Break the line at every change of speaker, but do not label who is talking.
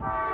Bye.